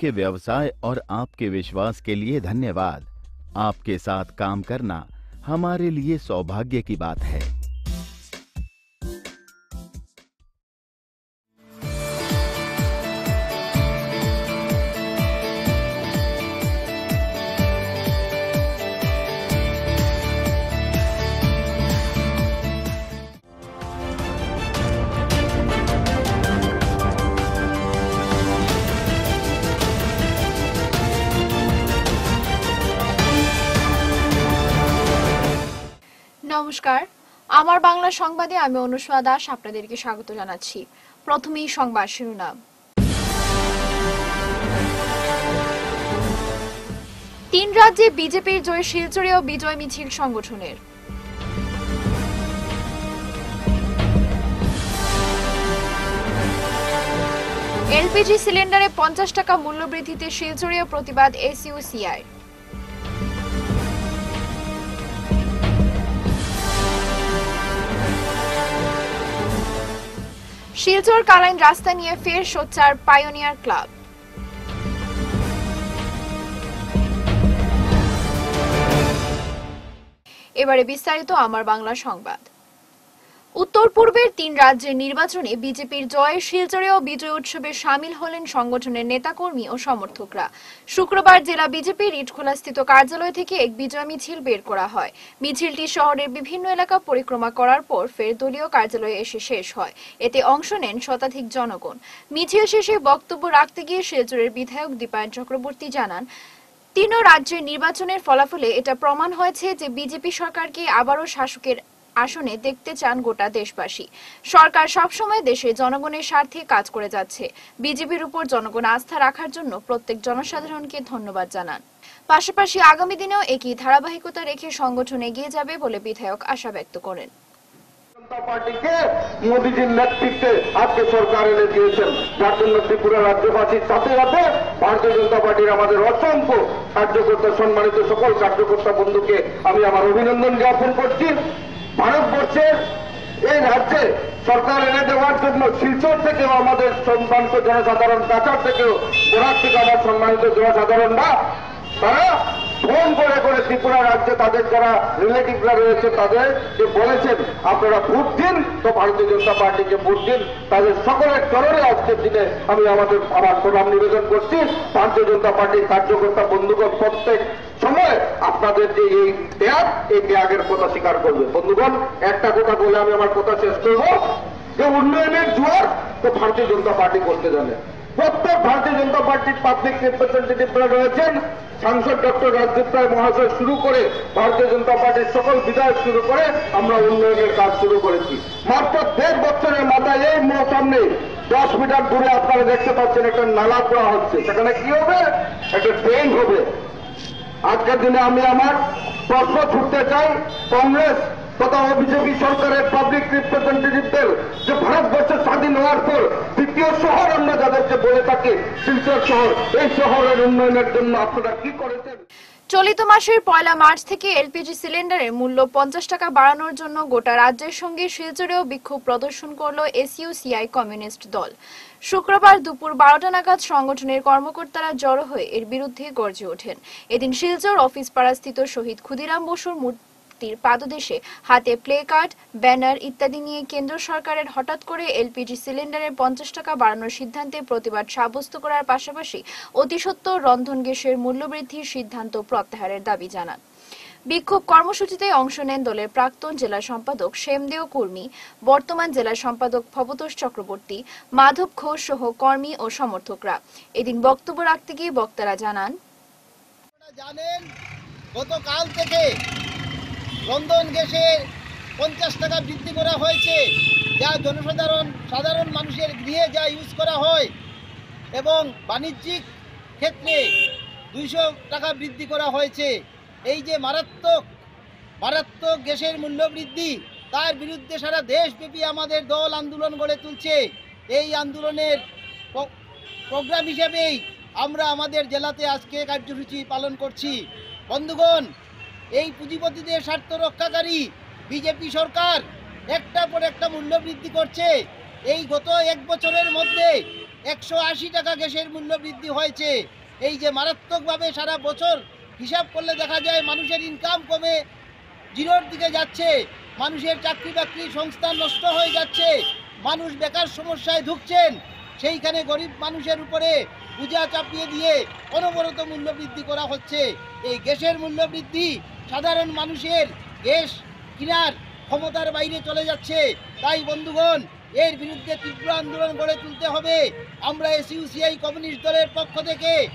आपके व्यवसाय और आपके विश्वास के लिए धन्यवाद। आपके साथ काम करना हमारे लिए सौभाग्य की बात है। নমস্কার। আমার বাংলা সংবাদে আমি অনুষ্মা দাস আপনাদেরকে স্বাগত জানাচ্ছি। প্রথমেই সংবাদ শিরোনাম। তিন রাজ্যে বিজেপির জয় শিলচরেও বিজয় মিছিল সংগঠনের। এলপিজি সিলিন্ডারে পঞ্চাশ টাকা মূল্যবৃদ্ধিতে শিলচরীয় প্রতিবাদ এসইউসিআই শিলচর কালাইন রাস্তা নিয়ে ফের সোচ্চার পায়োনিয়ার ক্লাব। এবারে বিস্তারিত আমার বাংলা সংবাদ। উত্তর পূর্বের তিন রাজ্যের নির্বাচনে বিজেপির জয় শিলচরেও বিজয় উৎসবে সামিল হলেন সংগঠনের নেতাকর্মী ও সমর্থকরা। শুক্রবার জেলা বিজেপির ইটখোলাস্থিত কার্যালয় থেকে এক বিজয় মিছিল বের করা হয়। মিছিলটি শহরের বিভিন্ন এলাকা পরিক্রমা করার পর ফের দলীয় কার্যালয়ে এসে শেষ হয়। এতে অংশ নেন শতাধিক জনগণ। মিছিল শেষে বক্তব্য রাখতে গিয়ে শিলচরের বিধায়ক দীপায়ন চক্রবর্তী জানান, তিন রাজ্যের নির্বাচনের ফলাফলে এটা প্রমাণ হয়েছে যে বিজেপি সরকারকে আবারও শাসকের আসনে দেখতে চান গোটা দেশবাসী। সরকার সবসময় দেশের জনগণের স্বার্থে কাজ করে যাচ্ছে। বিজেপির উপর জনগণ আস্থা রাখার জন্য প্রত্যেক জনসাধারণকে ধন্যবাদ জানান। পাশাপাশি আগামী দিনেও একই ধারাবাহিকতা রেখে সংগঠন এগিয়ে যাবে বলে বিধায়ক আশা ব্যক্ত করেন। মোদীজির নেতৃত্বে আজকে সরকার এনে দিয়েছেন। যার ত্রিপুরা রাজ্যবাসীর সাথে সাথে ভারতীয় জনতা পার্টির আমাদের অসংখ্য কার্যকর্তা, সম্মানিত সকল কার্যকর্তা বন্ধুকে আমি আমার অভিনন্দন জ্ঞাপন করছি। ভারতবর্ষের এই রাজ্যে সরকার এনে দেওয়ার জন্য শিলচর থেকেও আমাদের সম্মানিত জনসাধারণ, কাছাড় থেকেও বরাক থেকে আমার সম্মানিত জনসাধারণরা, তারা ফোন করে করে ত্রিপুরা রাজ্যে তাদের যারা রিলেটিভরা রয়েছে তাদের যে বলেছেন, আপনারা ভোট দিন, তো ভারতীয় জনতা পার্টিকে ভোট দিন। তাদের সকলের চরণে আজকের দিনে আমি আমাদের, আমার প্রণাম নিবেদন করছি। ভারতীয় জনতা পার্টির কার্যকর্তা বন্ধুগণ, প্রত্যেক সময় আপনাদের যে এই ত্যাগ, এই ত্যাগের কথা স্বীকার করবে। বন্ধুগণ, একটা কথা বলে আমি আমার কথা শেষ করব। যে উন্নয়নের জোয়ার তো ভারতীয় জনতা পার্টি করতে জানে। প্রত্যেক ভারতীয় জনতা পার্টির পাবলিক রিপ্রেজেন্টেটিভরা রয়েছেন। সাংসদ ডক্টর রাজদীপ রায় মহাশয় শুরু করে ভারতীয় জনতা পার্টির সকল বিধায়ক শুরু করে আমরা উন্নয়নের কাজ শুরু করেছি। মাত্র দেড় বছরের মাথায় এই সামনে দশ মিটার দূরে আপনারা দেখতে পাচ্ছেন একটা নালা করা হচ্ছে। সেখানে কি হবে? একটা ট্রেন হবে। আজকের দিনে আমি আমার প্রশ্ন ছুটতে চাই। কংগ্রেস তথা বিজেপি সরকারের পাবলিক রিপ্রেজেন্টেটিভদের যে ভারতবর্ষ স্বাধীন হওয়ার পর দ্বিতীয় শহর আমরা যাদেরকে বলে থাকি, শিলচর শহর, এই শহরের উন্নয়নের জন্য আপনারা কি করেছেন? চলিত মাসের পয়লা মার্চ থেকে এলপিজি সিলিন্ডারের মূল্য পঞ্চাশ টাকা বাড়ানোর জন্য গোটা রাজ্যের সঙ্গে শিলচরেও বিক্ষোভ প্রদর্শন করল এসইউসিআই কমিউনিস্ট দল। শুক্রবার দুপুর বারোটা নাগাদ সংগঠনের কর্মকর্তারা জড়ো হয়ে এর বিরুদ্ধে গর্জে ওঠেন। এদিন শিলচর অফিস পাড়াস্থিত শহীদ ক্ষুদিরাম বসুর মূর্তির পাদদেশে হাতে প্লে কার্ড, ব্যানার ইত্যাদি নিয়ে কেন্দ্র সরকারের হঠাৎ করে এলপিজি সিলিন্ডারের পঞ্চাশ টাকা বাড়ানোর সিদ্ধান্তে প্রতিবাদ সাব্যস্ত করার পাশাপাশি অতিসত্বর রন্ধন গ্যাসের মূল্যবৃদ্ধির সিদ্ধান্ত প্রত্যাহারের দাবি জানান। বিক্ষোভ কর্মসূচিতে অংশ নেন দলের প্রাক্তন জেলা সম্পাদক শ্যামদেও কুর্মী, বর্তমান জেলা সম্পাদক ভবতোষ চক্রবর্তী, মাধব ঘোষ সহ কর্মী ও সমর্থকরা। এদিন বক্তব্য রাখতে গিয়ে বক্তারা জানান জানেন, গতকাল থেকে রন্ধন গ্যাসের পঞ্চাশ টাকা বৃদ্ধি করা হয়েছে, যা জনসাধারণ, সাধারণ মানুষের গৃহে যা ইউজ করা হয়, এবং বাণিজ্যিক ক্ষেত্রে দুইশো টাকা বৃদ্ধি করা হয়েছে। এই যে মারাত্মক মারাত্মক গ্যাসের মূল্য বৃদ্ধি, তার বিরুদ্ধে সারা দেশব্যাপী আমাদের দল আন্দোলন গড়ে তুলছে। এই আন্দোলনের প্রোগ্রাম হিসেবেই আমরা আমাদের জেলাতে আজকে কার্যসূচি পালন করছি। বন্ধুগণ এই পুঁজিপতিদের স্বার্থ রক্ষাকারী বিজেপি সরকার একটা পর একটা মূল্য বৃদ্ধি করছে। এই গত এক বছরের মধ্যে একশো আশি টাকা গ্যাসের মূল্য বৃদ্ধি হয়েছে। এই যে মারাত্মকভাবে সারা বছর হিসাব করলে দেখা যায় মানুষের ইনকাম কমে, জিরোর দিকে যাচ্ছে, মানুষের চাকরি বাকরি সংস্থান নষ্ট হয়ে যাচ্ছে, মানুষ বেকার সমস্যায় ঢুকছেন সেইখানে গরিব মানুষের উপরে পূজা চাপিয়ে দিয়ে অনবরত মূল্য বৃদ্ধি করা হচ্ছে। এই গ্যাসের মূল্য বৃদ্ধি সাধারণ মানুষের গ্যাস কেনার ক্ষমতার বাইরে চলে যাচ্ছে। তাই বন্ধুগণ, এর বিরুদ্ধে তীব্র আন্দোলন গড়ে তুলতে হবে। আমরা এসইউসিআই কমিউনিস্ট দলের পক্ষ থেকে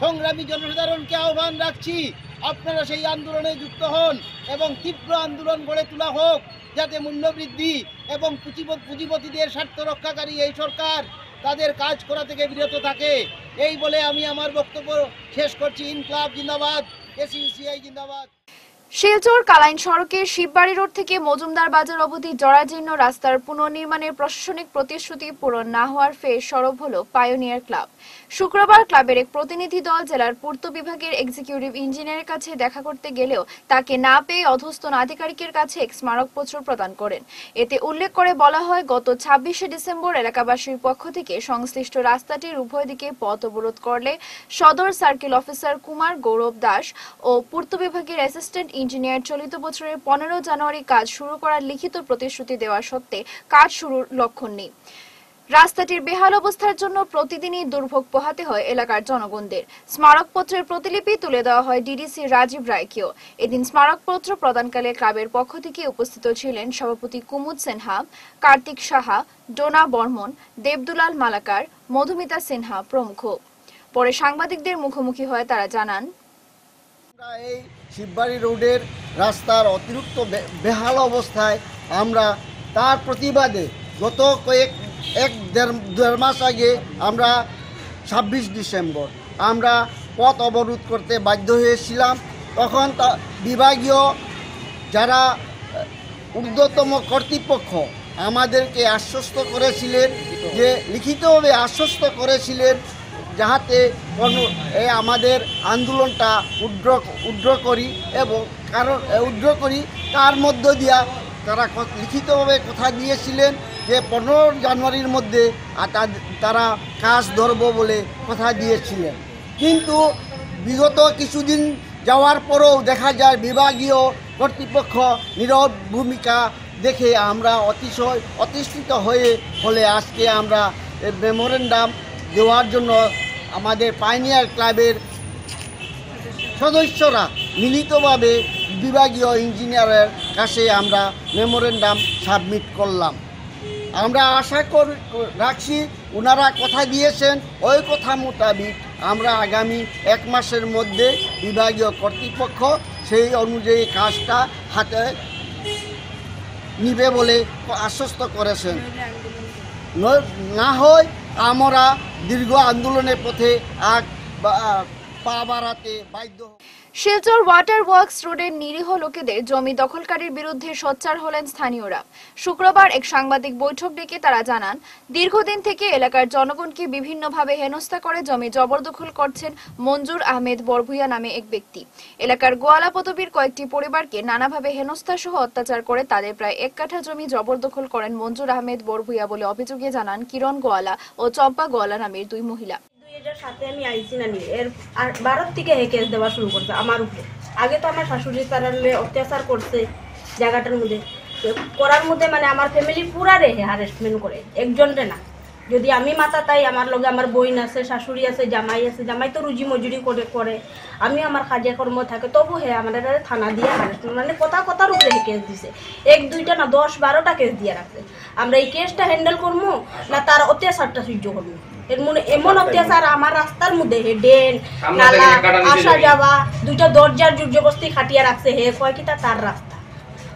সংগ্রামী জনসাধারণকে আহ্বান রাখছি, আপনারা সেই আন্দোলনে যুক্ত হন এবং তীব্র আন্দোলন গড়ে তোলা হোক, যাতে মূল্যবৃদ্ধি এবং পুঁজিপ- পুঁজিপতিদের স্বার্থ রক্ষাকারী এই সরকার তাদের কাজ করা থেকে বিরত থাকে। এই বলে আমি আমার বক্তব্য শেষ করছি। ইনকলাব জিন্দাবাদ এসিউসিআই জিন্দাবাদ। শিলচর কালাইন সড়কের শিববাড়ি রোড থেকে মজুমদার বাজার অবধি জরাজীর্ণ রাস্তার পুনর্নির্মাণের প্রশাসনিক প্রতিশ্রুতি পূরণ না হওয়ার ফের সরব হল পায়োনিয়ার ক্লাব শুক্রবার ক্লাবের এক প্রতিনিধি দল জেলার পূর্ত বিভাগের এক্সিকিউটিভ ইঞ্জিনিয়ারের কাছে দেখা করতে গেলেও তাকে না পেয়ে অধস্তন আধিকারিকের কাছে এক স্মারকপত্র প্রদান করেন। এতে উল্লেখ করে বলা হয়, গত ছাব্বিশে ডিসেম্বর এলাকাবাসীর পক্ষ থেকে সংশ্লিষ্ট রাস্তাটির উভয় দিকে পথ অবরোধ করলে সদর সার্কেল অফিসার কুমার গৌরব দাস ও পূর্ত বিভাগের অ্যাসিস্ট্যান্ট ইঞ্জিনিয়ার চলিত বছরের পনেরো জানুয়ারি কাজ শুরু করার লিখিত প্রতিশ্রুতি দেওয়া সত্ত্বে কাজ শুরুর লক্ষণ নেই। রাস্তাটির বেহাল অবস্থার জন্য প্রতিদিনই দুর্ভোগ পোহাতে হয় এলাকার জনগণদের। স্মারকপত্রের প্রতিলিপি তুলে দেওয়া হয় ডিডিসি রাজীব রায়কেও। এদিন স্মারকপত্র প্রদানকালে ক্লাবের পক্ষ থেকে উপস্থিত ছিলেন সভাপতি কুমুদ সিনহা, কার্তিক সাহা, ডোনা বর্মন, দেবদুলাল মালাকার, মধুমিতা সিনহা প্রমুখ। পরে সাংবাদিকদের মুখোমুখি হয়ে তারা জানান এই শিববাড়ি রোডের রাস্তার অতিরিক্ত বেহাল অবস্থায় আমরা তার প্রতিবাদে গত কয়েক এক দেড় দেড় মাস আগে আমরা ছাব্বিশ ডিসেম্বর, আমরা পথ অবরোধ করতে বাধ্য হয়েছিলাম। তখন তা, বিভাগীয় যারা ঊর্ধ্বতম কর্তৃপক্ষ আমাদেরকে আশ্বস্ত করেছিলেন যে, লিখিতভাবে আশ্বস্ত করেছিলেন যাহাতে আমাদের আন্দোলনটা উড্র উড্র করি এবং কারণ উড্র করি, তার মধ্য দিয়া তারা লিখিতভাবে কথা দিয়েছিলেন যে পনেরো জানুয়ারির মধ্যে তারা কাজ ধরব বলে কথা দিয়েছিলেন কিন্তু বিগত কিছুদিন যাওয়ার পরেও দেখা যায় বিভাগীয় কর্তৃপক্ষ নীরব ভূমিকা দেখে আমরা অতিশয় অতিষ্ঠিত হয়ে, ফলে আজকে আমরা মেমোরেন্ডাম দেওয়ার জন্য আমাদের পাইনিয়ার ক্লাবের সদস্যরা মিলিতভাবে বিভাগীয় ইঞ্জিনিয়ারের কাছে আমরা মেমোরেন্ডাম সাবমিট করলাম আমরা আশা কর রাখছি ওনারা কথা দিয়েছেন, ওই কথা মোতাবিক আমরা আগামী এক মাসের মধ্যে বিভাগীয় কর্তৃপক্ষ সেই অনুযায়ী কাজটা হাতে নিবে বলে আশ্বস্ত করেছেন না হয় আমরা দীর্ঘ আন্দোলনের পথে আগ পা বাড়াতে বাধ্য। শিলচর ওয়াটার ওয়ার্কস রোডের নিরীহ লোকেদের জমি দখলকারীর বিরুদ্ধে সোচ্চার হলেন স্থানীয়রা। শুক্রবার এক সাংবাদিক বৈঠক ডেকে তারা জানান, দীর্ঘদিন থেকে এলাকার জনগণকে বিভিন্নভাবে হেনস্থা করে জমি জবরদখল করছেন মঞ্জুর আহমেদ বরভুইয়া নামে এক ব্যক্তি। এলাকার গোয়ালা পদবীর কয়েকটি পরিবারকে নানাভাবে হেনস্থা সহ অত্যাচার করে তাদের প্রায় এক কাঠা জমি জবরদখল করেন মঞ্জুর আহমেদ বরভুইয়া বলে অভিযোগে জানান, কিরণ গোয়ালা ও চম্পা গোয়ালা নামের দুই মহিলা। হাজার সাথে আমি আইসি না নিয়ে। এর আর ভারত থেকে হে কেস দেওয়া শুরু করছে আমার উপরে। আগে তো আমার শাশুড়ি তারালে অত্যাচার করছে জায়গাটার মধ্যে। করার মধ্যে মানে আমার ফ্যামিলি পুরা রে হারেসমেন্ট করে, একজনরে না। যদি আমি মাথা তাই আমার লগে আমার বইন আছে, শাশুড়ি আছে, জামাই আছে, জামাই তো রুজি মজুরি করে করে। আমি আমার কাজে কর্ম থাকে, তবু হে আমাদের থানা দিয়ে হারেসমেন্ট মানে কথা কথার উপরে হে কেস দিছে। এক, দুইটা না দশ, বারোটা কেস দিয়ে রাখছে। আমরা এই কেসটা হ্যান্ডেল করব না তার অত্যাচারটা সহ্য করব এর মনে এমন অত্যাচার আমার রাস্তার মধ্যে হে ডেন নালা আসা যাওয়া দুইটা দরজার জোর জবস্তি খাটিয়া রাখছে হে কয় কি তার রাস্তা?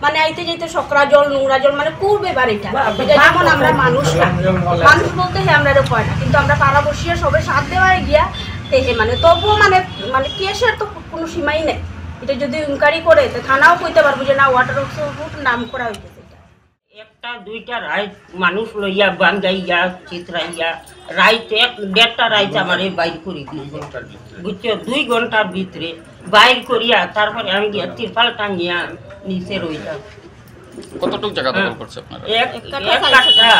মানে আইতে যাইতে সকরা জল নোংরা জল মানে পূর্বে বাড়িটা এটা। যেমন আমরা মানুষ না। মানুষ বলতে হে আমরা এরকম কয় না। কিন্তু আমরা পাড়া বসিয়ে সবে সাথ দেওয়ায় গিয়া হে মানে তবুও মানে মানে কেসের তো কোনো সীমাই নেই। এটা যদি ইনকোয়ারি করে তো থানাও কইতে পারব যে না ওয়াটার নাম করা হইতেছে একটা দুইটা রাইত মানুষ লইয়া বাঙ্গাইয়া চিত্রাইয়া রাইত এক দেড়টা রাইত আমার বাইর করি দিয়েছে। বুঝছ? দুই ঘণ্টার ভিতরে বাইর করিয়া তারপরে আমি গিয়া তিরপাল টাঙ্গিয়া নিচে রইলাম। কতটুকু জায়গা দখল করছে আপনারা? এক এক কাঠা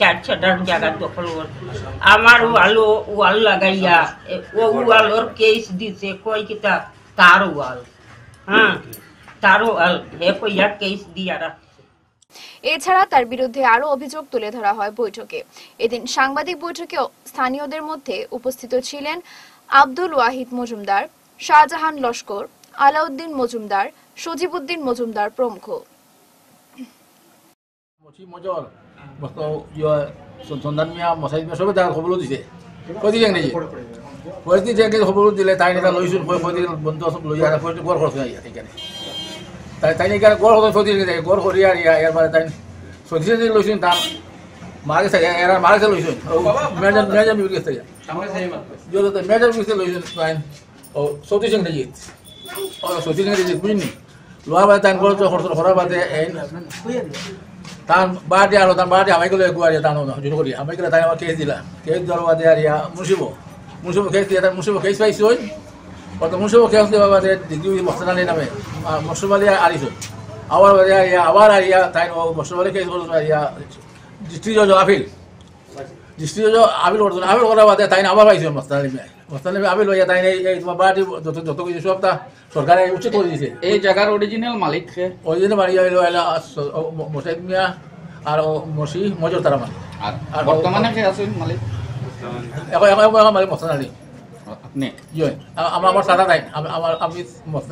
চার ছটার জায়গা দখল করছে। আমার ওয়াল লাগাইয়া ও ওয়ালর কেস দিছে কই কিতা? তার ওয়াল। হ্যাঁ তার ওয়াল। হে কইয়া কেস দিয়া এছাড়া তার বিরুদ্ধে আরও অভিযোগ তুলে ধরা হয় বৈঠকে। এদিন সাংবাদিক বৈঠকে স্থানীয়দের মধ্যে উপস্থিত ছিলেন আব্দুল ওয়াহিদ মজুমদার, শাহজাহান লস্কর, আলাউদ্দিন মজুমদার সজিবুদ্দিন মজুমদার প্রমুখ। মচি দিলে তাই কৈ দিলে বন্ধু সব লৈ আহে, কৈ গড় খৰচ নাই সেইকাৰণে। তাই তাই সেইকাৰণে গড় কৈ দিলে গড় কৰি আৰু ইয়াৰ ইয়াৰ পৰা তাই চল্লিছ হাজাৰ লৈছোঁ তাৰ মাৰে চাই এৰাৰ মাৰে চাই লৈছোঁ মেজৰ মেজৰ বিক্ৰী আছে য'ত মেজৰ বিক্ৰী লৈছোঁ তাই। ও চৌত্ৰিছ ইংৰাজীত অঁ চৌত্ৰিছ ইংৰাজীত বুজিনি লোৱাৰ বাদে তাই গড় খৰচ কৰাৰ বাদে এই তার বাড়ি আলো তার বাড়ি আমাকে গেলে গুয়ারি তার জুন করি আমাকে গেলে তাই আমার কেস দিলা। কেস দেওয়ার বাদে আর ইয়া মুসিব মুসিব কেস দিয়ে মুসিব কেস পাইছি ওই ডিগ্রি মস্তানি নামে। মসুর আলী আরিস আবার বাদে আর ইয়া আবার আর ইয়া তাই মসুর আলী কেস করতো ইয়া ডিস্ট্রিক্ট জজ আপিল ডিস্ট্রিক্ট জজ আপিল করতো আপিল করার বাদে তাই আবার পাইছি মস্তানি মস্তানি আপিল হইয়া তাই এই তোমার বাড়ি যত যত কিছু সব তা সরকারে উচিত করে দিয়েছে। এই জায়গার অরিজিনাল মালিক কে? ওই জন্য বাড়ি যাইলো মোসাইদ মিয়া আর মসি মজর তারা মানে আর বর্তমানে কে আছেন মালিক? এখন এখন মালিক মস্তান আপনি ইয়ে আমার আমার সাদা নাই আমার আমি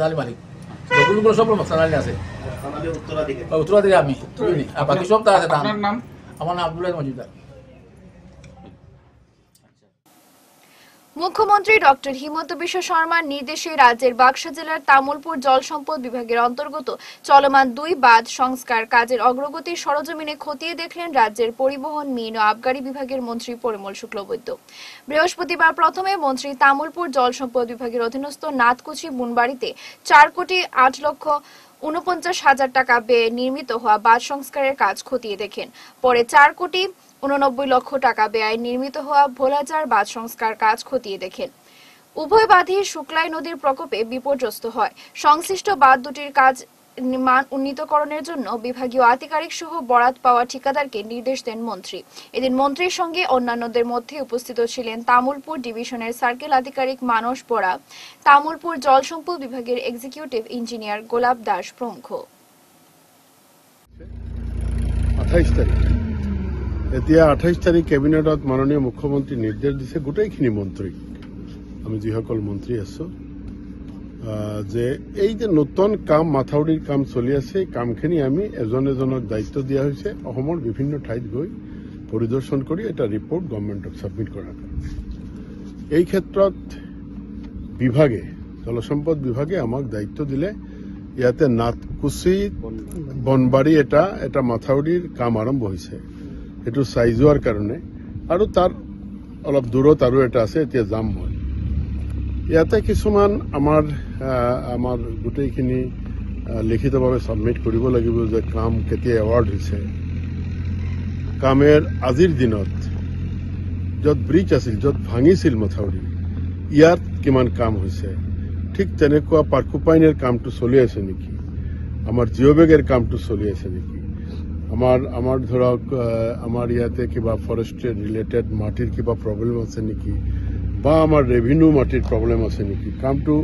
আলী মালিক। সব আলী আছে। উত্তরাধিকারী। আমি বাকি সব তা আছে তা নাম? আমার নাম আব্দুল্লাহ মজুমদার। মুখ্যমন্ত্রী ডক্টর হিমন্ত বিশ্ব শর্মার নির্দেশে রাজ্যের বাক্সা জেলার তামুলপুর জল সম্পদ বিভাগের অন্তর্গত চলমান দুই বাঁধ সংস্কার কাজের অগ্রগতির সরজমিনে খতিয়ে দেখলেন রাজ্যের পরিবহন, মিন ও আবগারি বিভাগের মন্ত্রী পরিমল শুক্লবৈদ্য। বৃহস্পতিবার প্রথমে মন্ত্রী তামুলপুর জল সম্পদ বিভাগের অধীনস্থ নাথকুচি বুনবাড়িতে চার কোটি আট লক্ষ উনপঞ্চাশ হাজার টাকা ব্যয়ে নির্মিত হওয়া বাঁধ সংস্কারের কাজ খতিয়ে দেখেন। পরে চার কোটি উননব্বই লক্ষ টাকা ব্যয় নির্মিত হওয়া ভোলাচার বাঁধ সংস্কার কাজ খতিয়ে দেখেন। উভয় বাঁধই শুক্লাই নদীর প্রকোপে বিপর্যস্ত হয়। সংশ্লিষ্ট বাঁধ দুটির কাজ মান উন্নীতকরণের জন্য বিভাগীয় আধিকারিক সহ বরাত পাওয়া ঠিকাদারকে নির্দেশ দেন মন্ত্রী। এদিন মন্ত্রীর সঙ্গে অন্যান্যদের মধ্যে উপস্থিত ছিলেন তামুলপুর ডিভিশনের সার্কেল আধিকারিক মানস বরা তামুলপুর জল সম্পদ বিভাগের এক্সিকিউটিভ ইঞ্জিনিয়ার গোলাপ দাস প্রমুখ। এতিয়া আঠাইছ তাৰিখ কেবিনেটত মাননীয় মুখ্যমন্ত্ৰী নিৰ্দেশ দিছে, গোটেইখিনি মন্ত্ৰীক আমি যিসকল মন্ত্ৰী আছো যে এই যে নতুন কাম, মাথাউৰিৰ কাম চলি আছে, এই কামখিনি আমি এজন এজনক দায়িত্ব দিয়া হৈছে, অসমৰ বিভিন্ন ঠাইত গৈ পৰিদৰ্শন কৰি এটা ৰিপৰ্ট গভৰ্ণমেণ্টক ছাবমিট কৰাৰ এই ক্ষেত্ৰত বিভাগে, জলসম্পদ বিভাগে আমাক দায়িত্ব দিলে, ইয়াতে নাথকুচি বনবাৰী এটা এটা মাথাউৰিৰ কাম আৰম্ভ হৈছে। সেইটো চাই যোৱাৰ কাৰণে আৰু তাৰ অলপ দূৰত আৰু এটা আছে এতিয়া যাম মই। ইয়াতে কিছুমান আমাৰ আমাৰ গোটেইখিনি লিখিতভাৱে ছাবমিট কৰিব লাগিব যে কাম কেতিয়া এৱাৰ্ড হৈছে। কামেৰ আজিৰ দিনত য'ত ব্ৰিজ আছিল য'ত ভাঙিছিল মথাউৰি ইয়াত কিমান কাম হৈছে। ঠিক তেনেকুৱা পাৰ্কুপাইনেৰ কামটো চলি আছে নেকি? আমাৰ জিঅ'বেগেৰ কামটো চলি আছে নেকি? আমাৰ আমাৰ ধৰক আমাৰ ইয়াতে কিবা ফৰেষ্ট্ৰি ৰিলেটেড মাটিৰ কিবা প্ৰব্লেম আছে নেকি? বা আমাৰ ৰেভিনিউ মাটিৰ প্ৰব্লেম আছে নেকি? কামটো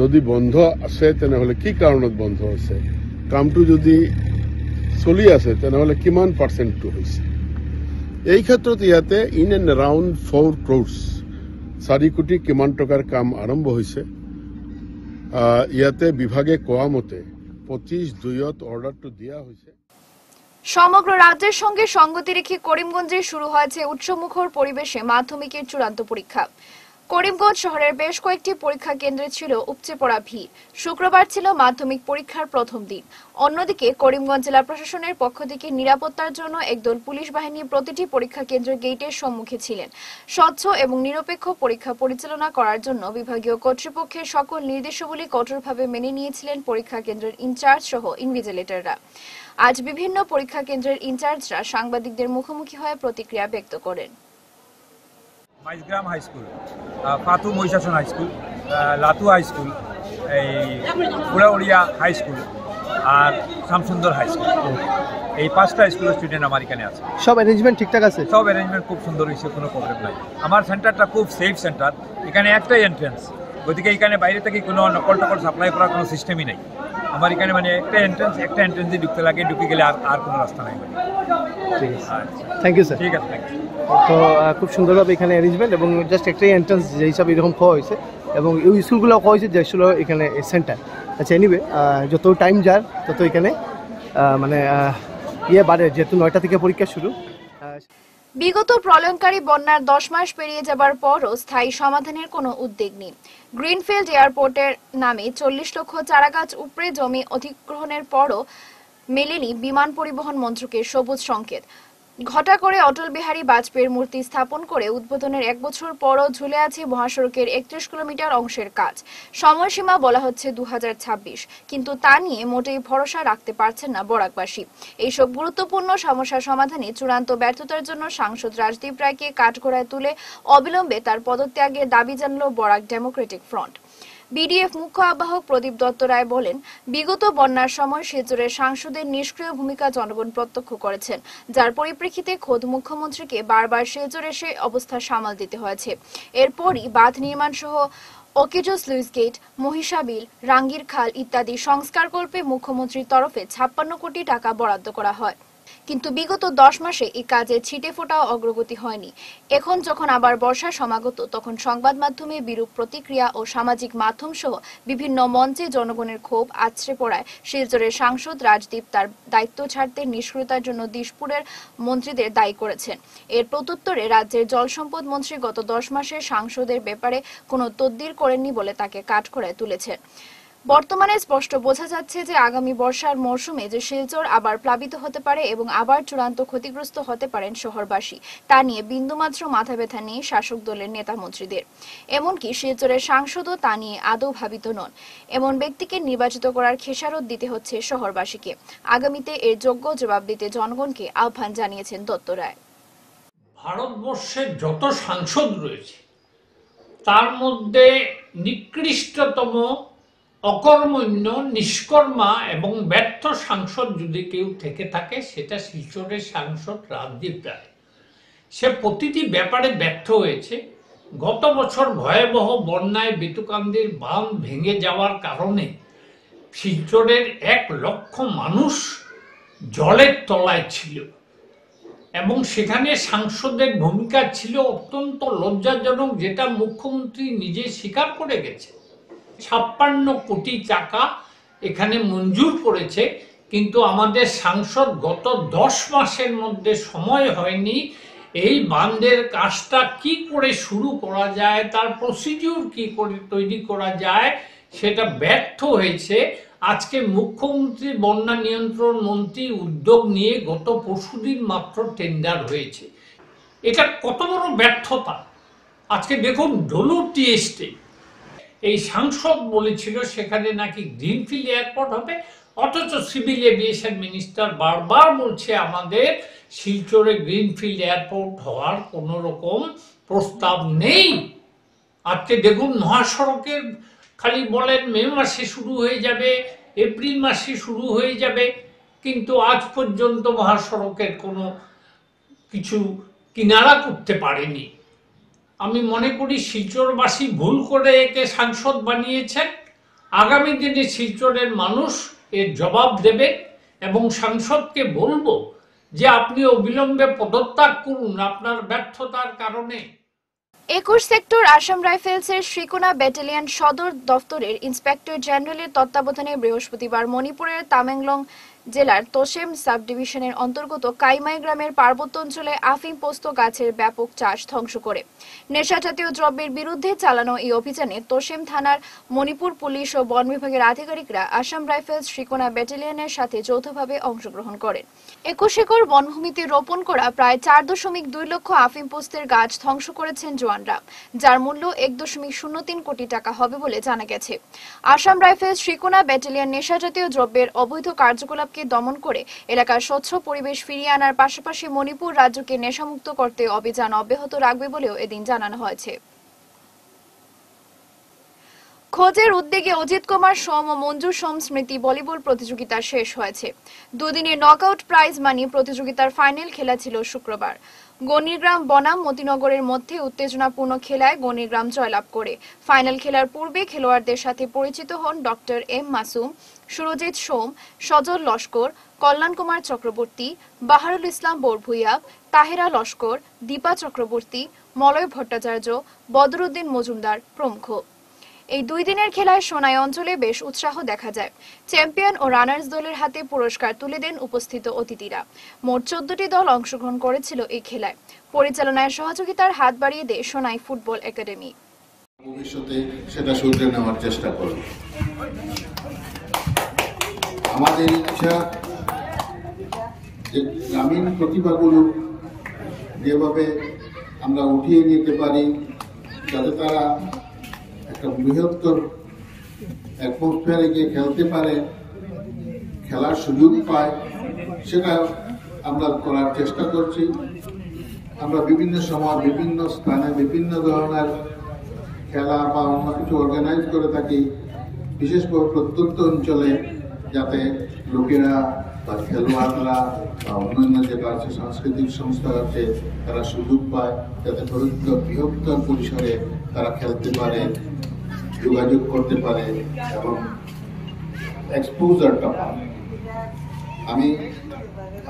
যদি বন্ধ আছে তেনেহ'লে কি কাৰণত বন্ধ আছে? কামটো যদি চলি আছে তেনেহ'লে কিমান পাৰ্চেণ্টটো হৈছে? এই ক্ষেত্ৰত ইয়াতে in and around four crores চাৰি কোটি কিমান টকাৰ কাম আৰম্ভ হৈছে। ইয়াতে বিভাগে কোৱা মতে পঁচিছ দুইত অৰ্ডাৰটো দিয়া হৈছে। সমগ্র রাজ্যের সঙ্গে সঙ্গতি রেখে করিমগঞ্জে শুরু হয়েছে উৎসমুখর পরিবেশে মাধ্যমিকের চূড়ান্ত পরীক্ষা। করিমগঞ্জ শহরের বেশ কয়েকটি পরীক্ষা কেন্দ্রে ছিল উপচে পড়া ভিড়। শুক্রবার ছিল মাধ্যমিক পরীক্ষার প্রথম দিন। অন্যদিকে করিমগঞ্জ জেলা প্রশাসনের পক্ষ থেকে নিরাপত্তার জন্য একদল পুলিশ বাহিনী প্রতিটি পরীক্ষা কেন্দ্রের গেটের সম্মুখে ছিলেন। স্বচ্ছ এবং নিরপেক্ষ পরীক্ষা পরিচালনা করার জন্য বিভাগীয় কর্তৃপক্ষের সকল নির্দেশাবলী কঠোরভাবে মেনে নিয়েছিলেন পরীক্ষা কেন্দ্রের ইনচার্জ সহ ইনভিজিলেটররা। আজ বিভিন্ন পরীক্ষা কেন্দ্রের ইনচার্জরা সাংবাদিকদের মুখোমুখি হয়ে প্রতিক্রিয়া ব্যক্ত করেন। Maizgram high school Patu Mahishasan high school Latu high school এই পুরাউড়িয়া হাই স্কুল আর শামসুন্দর হাই স্কুল। এই পাঁচটা স্কুলের স্টুডেন্ট আমার এখানে আছে। সব অ্যারেঞ্জমেন্ট ঠিকঠাক আছে? সব অ্যারেঞ্জমেন্ট খুব সুন্দর হয়েছে কোনো প্রবলেম নাই। আমার সেন্টারটা খুব সেফ সেন্টার এখানে একটাই এন্ট্রেন্স গতিকে এখানে বাইরে থেকে কোনো নকল টকল সাপ্লাই করার কোনো সিস্টেমই নেই। আমার এখানে মানে একটা এন্ট্রেন্স একটা এন্ট্রেন্সে ঢুকতে লাগে ঢুকে গেলে আর আর কোনো রাস্তা নাই। ঠিক আছে। থ্যাংক ইউ স্যার ঠিক আছে তো খুব সুন্দরভাবে এখানে অ্যারেঞ্জমেন্ট এবং জাস্ট একটাই এন্ট্রান্স যে হিসাবে এরকম খাওয়া হয়েছে এবং এই স্কুলগুলো খাওয়া হয়েছে যে আসলে এখানে সেন্টার আচ্ছা এনিবে যত টাইম যার তত এখানে মানে ইয়ে বাড়ে যেহেতু নয়টা থেকে পরীক্ষা শুরু। বিগত প্রলয়ঙ্কারী বন্যার দশ মাস পেরিয়ে যাবার পরও স্থায়ী সমাধানের কোনো উদ্যোগ নেই। গ্রিনফিল্ড এয়ারপোর্টের নামে চল্লিশ লক্ষ চারাগাছ উপরে জমি অধিগ্রহণের পরও মেলেনি বিমান পরিবহন মন্ত্রকের সবুজ সংকেত। ঘটা করে অটল বিহারী বাজপেয়ীর মূর্তি স্থাপন করে উদ্বোধনের এক বছর পরও ঝুলে আছে মহাসড়কের একত্রিশ কিলোমিটার অংশের কাজ। সময়সীমা বলা হচ্ছে দু হাজার ছাব্বিশ, কিন্তু তা নিয়ে মোটেই ভরসা রাখতে পারছেন না বরাকবাসী। এইসব গুরুত্বপূর্ণ সমস্যার সমাধানে চূড়ান্ত ব্যর্থতার জন্য সাংসদ রাজদীপ রায়কে কাঠগড়ায় তুলে অবিলম্বে তার পদত্যাগের দাবি জানল বরাক ডেমোক্রেটিক ফ্রন্ট। বিডিএফ মুখ্য আহ্বায়ক প্রদীপ দত্ত রায় বলেন, বিগত বন্যার সময় শিলচরের সাংসদের নিষ্ক্রিয় ভূমিকা জনগণ প্রত্যক্ষ করেছেন, যার পরিপ্রেক্ষিতে খোদ মুখ্যমন্ত্রীকে বারবার শিলচরে সে অবস্থা সামাল দিতে হয়েছে। এরপরই বাঁধ নির্মাণ সহ ওকেজো লুইস গেট মহিষাবিল রাঙ্গির খাল ইত্যাদি সংস্কারকল্পে মুখ্যমন্ত্রীর তরফে ছাপ্পান্ন কোটি টাকা বরাদ্দ করা হয়। কিন্তু বিগত দশ মাসে এই কাজে ছিটে ফোটাও অগ্রগতি হয়নি। এখন যখন আবার বর্ষা সমাগত, তখন সংবাদ মাধ্যমে বিরূপ প্রতিক্রিয়া ও সামাজিক মাধ্যম সহ বিভিন্ন মঞ্চে জনগণের ক্ষোভ আছড়ে পড়ায়। শিলচরের সাংসদ রাজদীপ তার দায়িত্ব ছাড়তে নিষ্ক্রিয়তার জন্য দিশপুরের মন্ত্রীদের দায়ী করেছেন। এর প্রত্যুত্তরে রাজ্যের জলসম্পদ মন্ত্রী গত দশ মাসে সাংসদের ব্যাপারে কোনো তদ্বির করেননি বলে তাকে কাঠখড়ায় তুলেছেন। বর্তমানে স্পষ্ট বোঝা যাচ্ছে যে আগামী বর্ষার মরশুমে যে শিলচর আবার প্লাবিত হতে পারে এবং আবার চূড়ান্ত ক্ষতিগ্রস্ত হতে পারেন শহরবাসী, তা নিয়ে বিন্দুমাত্র মাথা ব্যথা নেই শাসক দলের নেতা মন্ত্রীদের এমনকি শিলচরের সাংসদও তা নিয়ে আদৌ ভাবিত নন। এমন ব্যক্তিকে নির্বাচিত করার খেসারত দিতে হচ্ছে শহরবাসীকে। আগামীতে এর যোগ্য জবাব দিতে জনগণকে আহ্বান জানিয়েছেন দত্ত রায়। ভারতবর্ষের যত সাংসদ রয়েছে, তার মধ্যে নিকৃষ্টতম অকর্মণ্য নিষ্কর্মা এবং ব্যর্থ সাংসদ যদি কেউ থেকে থাকে, সেটা শিলচরের সাংসদ রাজদীপ রায়। সে প্রতিটি ব্যাপারে ব্যর্থ হয়েছে। গত বছর ভয়াবহ বন্যায় বেতুকান্দির বাঁধ ভেঙে যাওয়ার কারণে শিলচরের এক লক্ষ মানুষ জলের তলায় ছিল এবং সেখানে সাংসদের ভূমিকা ছিল অত্যন্ত লজ্জাজনক, যেটা মুখ্যমন্ত্রী নিজে স্বীকার করে গেছে ছাপ্পান্ন কোটি টাকা এখানে মঞ্জুর করেছে, কিন্তু আমাদের সাংসদ গত দশ মাসের মধ্যে সময় হয়নি। এই বান্ধের কাজটা কি করে শুরু করা যায়, তার প্রসিডিউর কি করে তৈরি করা যায়, সেটা ব্যর্থ হয়েছে। আজকে মুখ্যমন্ত্রী বন্যা নিয়ন্ত্রণ মন্ত্রী উদ্যোগ নিয়ে গত পরশুদিন মাত্র টেন্ডার হয়েছে। এটা কত বড় ব্যর্থতা? আজকে দেখুন ডলু টিএসটে এই সাংসদ বলেছিল সেখানে নাকি গ্রিনফিল্ড এয়ারপোর্ট হবে। অথচ সিভিল এভিয়েশন মিনিস্টার বারবার বলছে আমাদের শিলচরে গ্রিনফিল্ড এয়ারপোর্ট হওয়ার কোনো রকম প্রস্তাব নেই। আজকে দেখুন মহাসড়কের খালি বলেন মে মাসে শুরু হয়ে যাবে, এপ্রিল মাসে শুরু হয়ে যাবে, কিন্তু আজ পর্যন্ত মহাসড়কের কোনো কিছু কিনারা করতে পারেনি। আমি মনে করি শিলচরবাসী ভুল করে একে সাংসদ বানিয়েছেন। আগামী দিনে শিলচরের মানুষ এর জবাব দেবে এবং সাংসদকে বলব যে আপনি অবিলম্বে পদত্যাগ করুন আপনার ব্যর্থতার কারণে। একুশ সেক্টর আসাম রাইফেলসের শ্রীকোনা ব্যাটালিয়ন সদর দফতরের ইন্সপেক্টর জেনারেলের তত্ত্বাবধানে বৃহস্পতিবার মণিপুরের তামেংলং জেলার তোশেম সাব ডিভিশনের অন্তর্গত কাইমাই গ্রামের পার্বত্য অঞ্চলে আফিম পোস্ত গাছের ব্যাপক চাষ ধ্বংস করে। নেশাজাতীয় দ্রব্যের বিরুদ্ধে চালানো এই অভিযানে তোশেম থানার মণিপুর পুলিশ ও বন বিভাগের আধিকারিকরা আসাম রাইফেলস শ্রীকোনা ব্যাটালিয়নের সাথে যৌথভাবে অংশগ্রহণ করেন। একুশ একর বনভূমিতে রোপণ করা প্রায় চার দশমিক দুই লক্ষ আফিম পোস্তের গাছ ধ্বংস করেছেন জওয়ানরা যার মূল্য এক দশমিক শূন্য তিন কোটি টাকা হবে বলে জানা গেছে। আসাম রাইফেলস শ্রীকোনা ব্যাটালিয়ন নেশা জাতীয় দ্রব্যের অবৈধ কার্যকলাপকে দমন করে এলাকার স্বচ্ছ পরিবেশ ফিরিয়ে আনার পাশাপাশি মণিপুর রাজ্যকে নেশামুক্ত করতে অভিযান অব্যাহত রাখবে বলেও এদিন জানানো হয়েছে। খোঁজের উদ্যোগে অজিত কুমার সোম ও মঞ্জু সোম স্মৃতি ভলিবল প্রতিযোগিতা শেষ হয়েছে। দুদিনের নকআউট প্রাইজ মানি প্রতিযোগিতার ফাইনাল খেলা ছিল শুক্রবার। গণিগ্রাম বনাম, মতিনগরের মধ্যে উত্তেজনাপূর্ণ খেলায় গণিগ্রাম জয়লাভ করে। ফাইনাল খেলার পূর্বে খেলোয়াড়দের সাথে পরিচিত হন ডক্টর এম মাসুম। সুরজিৎ সোম, সজল লস্কর, কল্যাণ কুমার চক্রবর্তী, বাহারুল ইসলাম বোরভুইয়া, তাহেরা লস্কর, দীপা চক্রবর্তী, মলয় ভট্টাচার্য, বদরুদ্দিন মজুমদার প্রমুখ। এই দুই দিনের খেলায় সোনাই অঞ্চলে বেশ উৎসাহ দেখা যায়। চ্যাম্পিয়ন ও রানার্স দলের হাতে পুরস্কার তুলে দেন উপস্থিত অতিথিরা। মোট চোদ্দটি দল অংশগ্রহণ করেছিল এই খেলায়। পরিচালনায় সহযোগিতার হাত বাড়িয়ে দেয় সোনাই ফুটবল একাডেমি। ভবিষ্যতে সেটা শুধরে নেওয়ার চেষ্টা করব আমাদের ইচ্ছা যে গ্রামীণ প্রতিভাগুলো যেভাবে আমরা উঠিয়ে নিতে পারি, যাতে তারা একটা বৃহত্তর অ্যাটমসফিয়ারে গিয়ে খেলতে পারে, খেলার সুযোগ পায়, সেটা আমরা করার চেষ্টা করছি। আমরা বিভিন্ন সময় বিভিন্ন স্থানে বিভিন্ন ধরনের খেলা বা অন্য কিছু অর্গানাইজ করে থাকি, বিশেষ করে প্রত্যন্ত অঞ্চলে। যাতে লোকেরা বা খেলোয়াড়রা বা অন্যান্য যে আছে সাংস্কৃতিক সংস্থা আছে তারা সুযোগ পায়, যাতে বৃহত্তর পরিসরে তারা খেলতে পারে, যোগাযোগ করতে পারে এবং এক্সপোজারটা পায়। আমি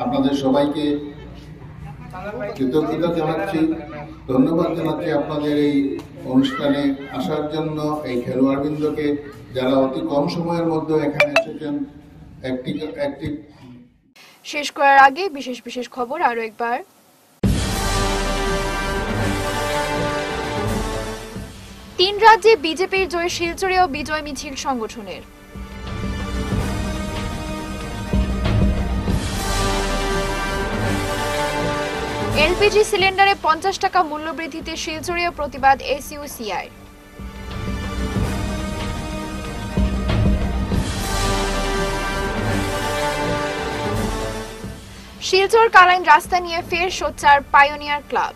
আপনাদের সবাইকে কৃতজ্ঞতা জানাচ্ছি, ধন্যবাদ জানাচ্ছি আপনাদের এই অনুষ্ঠানে আসার জন্য, এই খেলোয়াড়বৃন্দকে যারা অতি কম সময়ের মধ্যে এখানে এসেছেন, একটি একটি শেষ করার আগে বিশেষ বিশেষ খবর আরও একবার। তিন রাজ্যে বিজেপির জয় শিলচরেও বিজয় মিছিল সংগঠনের। এলপিজি সিলিন্ডারে পঞ্চাশ টাকা মূল্যবৃদ্ধিতে শিলচরীয় প্রতিবাদ এসইউসিআই। শিলচর কালাইন রাস্তা নিয়ে ফের সোচ্চার পায়োনিয়ার ক্লাব।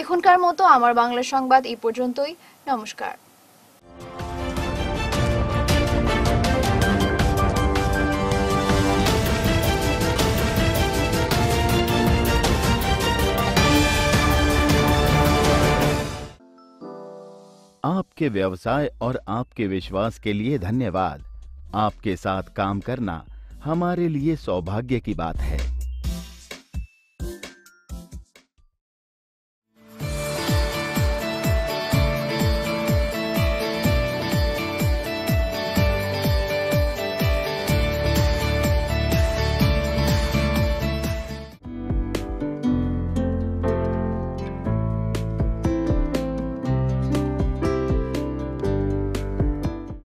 এখনকার মতো আমার বাংলা সংবাদ এই পর্যন্তই। নমস্কার। आपके व्यवसाय और आपके विश्वास के लिए धन्यवाद। आपके साथ काम करना हमारे लिए सौभाग्य की बात है।